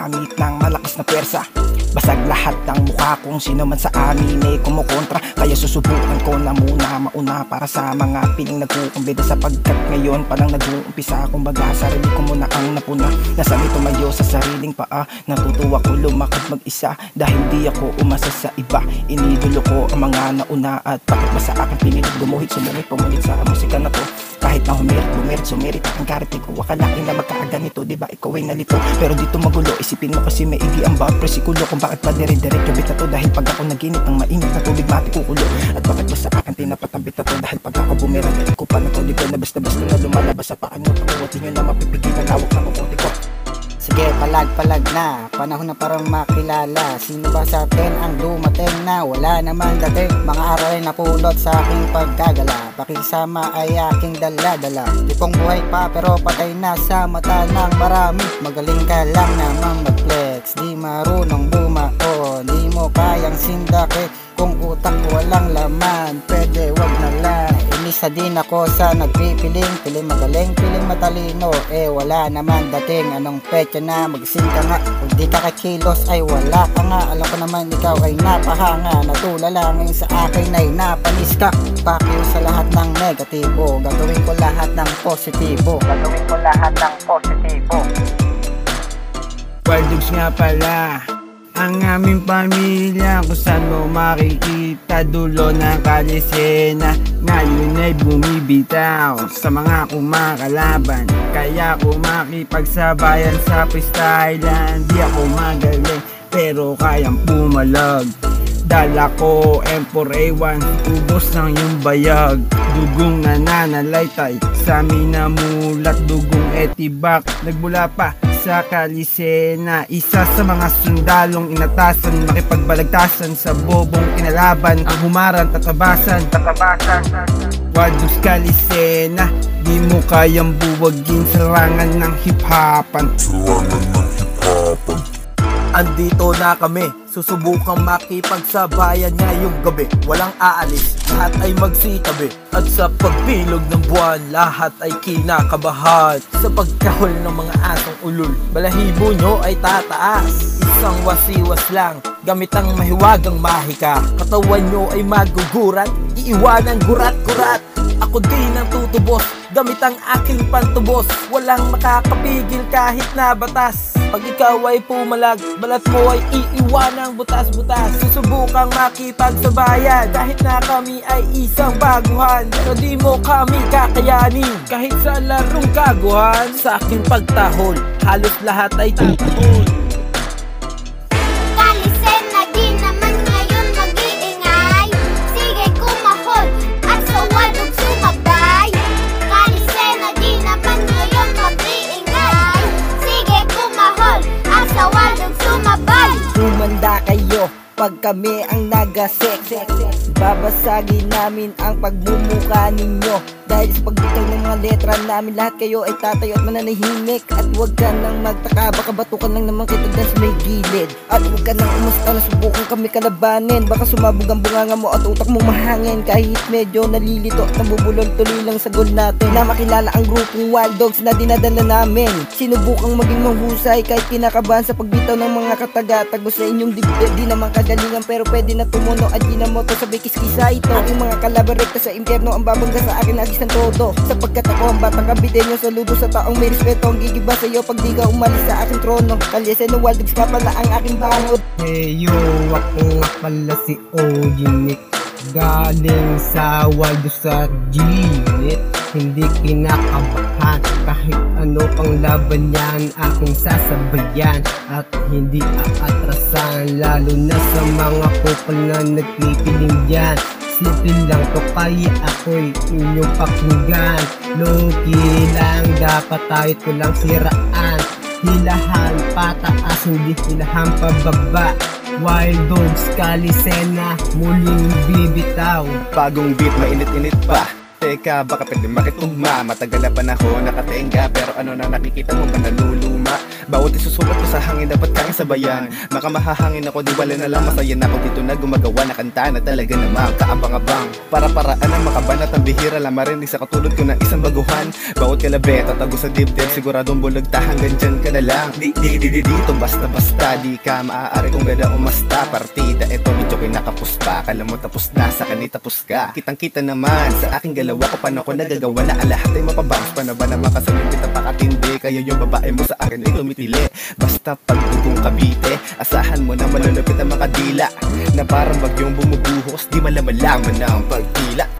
gagamit ng malakas na pwersa Basag lahat ng mukha kung sino man sa amin ay kumukontra. Kaya susubukan ko na muna mauna para sa mga piling nagkukumbida. Sapagkat ngayon palang nag-uumpisa Kumbaga sarili ko muna ang napuna. Nasa tumayo sa sariling paa Natutuwa ko lumakad mag-isa. Dahil di ako umasa sa iba Inidolo ko ang mga nauna. At bakit ba sa akin pinilit gumuhit? Sumungit pumalit sa musika na to kahit na humirit, bumirit, sumirit Ang karating ko, akalain na magkakaganito Diba ikaw ay nalito Pero dito magulo, isipin mo kasi maigi ang bawat presikulo Kung bakit pa dire-diretso bit na to Dahil pag ako naginit ng mainit na tubig mati kukulo. At bakit ba sa akin tinapatambit na to? Dahil pag ako bumira, ko pa na Di ko na basta-basta na lumalabas sa paano Pagkawati nyo na mapipigilan hawak ng kukote ko Sige, palag-palag na. Panahon na parang makilala. Sino ba sa atin ang dumating na? Wala naman dating. Mga aral na pulot sa aking paggagala Pakisama ay aking dala-dala. Tipong buhay pa pero patay na sa mata ng marami. Magaling ka lang naman mag-flex. Di marunong bumao Di mo kayang sindaki Kung utak walang laman. Pwede wag na lang Inisa din ako sa nagpipiling Piling magaling, piling matalino. Eh wala naman dating Anong petya na magsing ka nga. Kung di ka kilos ay wala ka nga. Alam ko naman ikaw ay napahanga Natulala ngayon sa akin ay napanis ka. Pakiyo sa lahat ng negatibo Gagawin ko lahat ng positibo. Gagawin ko lahat ng positibo. Wild dogs nga pala ang aming pamilya kung saan mo makikita dulo ng kalisena Ngayon ay bumibitaw sa mga kumakalaban. Kaya ko makipagsabayan sa freestylean Di ako magaling pero kayang pumalag. Dala ko M4A1, ubos ng yung bayag. Dugong nananalaytay, sa amin namulat Dugong etibak, nagmula pa sa kalisena. Isa sa mga sundalong inatasan Makipagbalagtasan sa bobong kinalaban Ang humarang tatabasan Tatabasan. Wadus kalisena Di mo kayang buwagin Sarangan ng hip-hopan. Sarangan ng Andito na kami, susubukang makipagsabayan ngayong gabi. Walang aalis, lahat ay magsitabi. At sa pagbilog ng buwan, lahat ay kinakabahan. Sa pagkahol ng mga asong ulul, balahibo nyo ay tataas. Isang wasiwas lang, gamit ang mahiwagang mahika. Katawan nyo ay magugurat, iiwanan gurat-gurat. Ako din ang tutubos Gamit ang aking pantubos. Walang makakapigil kahit na batas Pag ikaw ay pumalag Balat mo ay iiwanang butas-butas Susubukang makipagsabayan Kahit na kami ay isang baguhan Pero di mo kami kakayanin. Kahit sa larong kaguhan Sa aking pagtahol Halos lahat ay tatahol pag kami ang nagasek Babasagin namin ang pagmumuka ninyo Dahil sa pagbitaw ng mga letra namin Lahat kayo ay tatayo at mananahimik. At huwag ka nang magtaka Baka batukan lang naman kita dyan sa may gilid. At huwag ka nang umusta na subukan kami kalabanin. Baka sumabog ang bunganga mo at utak mo mahangin. Kahit medyo nalilito at nabubulol tuloy lang sa goal natin. Na makilala ang grupong Wild Dogs na dinadala namin. Sinubukang maging mahusay kahit kinakabahan sa pagbitaw ng mga kataga-tago sa inyong dibdib Di naman kagalingan pero pwede na tumuno at ginamoto sa bikis-kisa ito. Aking mga kalabarekta sa impyerno ang babangga sa akin agis ng todo. Sapagkat ako ang batang kabitenyo saludo sa taong may respeto. Ang gigiba sa iyo pag di ka umalis sa aking trono. Kalyese ng Wild ka pala ang aking banod. Hey yo, ako nga pala si OG Nick Galing sa Waldo sa G-Unit. Hindi kinakabahan Kahit ano pang laban yan. Aking sasabayan At hindi aatrasan. Lalo na sa mga kupal na nagpipiling dyan Simple lang to kaya ako'y inyong pakinggan. Loki lang dapat tayo to lang siraan. Hilahan pataas hindi hilahan pababa. Wild Dogs Kalisena muling bibitaw. Bagong beat, mainit-init pa. Teka, baka pwede makitugma. Matagal na panahon nakatenga Pero ano na nakikita mo ba naluluma Bawat isusulat ko sa hangin dapat kang sabayan. Mahahangin ako di wala na lang Masaya na ako dito na gumagawa na kanta na talaga namang kaabang-abang Para paraan ang makabanat ang bihira lang marinig sa katulad ko ng isang baguhan. Bawat kalabet tatago sa dibdib Siguradong bulag ta hanggang dyan ka na lang. Di di di di dito basta basta Di ka maaari kung gada umasta Partida eto medyo kinakapos pa. Kala mo tapos na sa kanita tapos ka. Kitang kita naman sa aking galawa ko Paano ko nagagawa na ang lahat ay mapabounce Pa na ba na makasabi kita pakatindi Kaya yung babae mo sa akin ay tumitili Basta pagdugong kabite Asahan mo na malulupit ang makadila Na parang bagyong bumubuhos Di malamalaman ang pagtila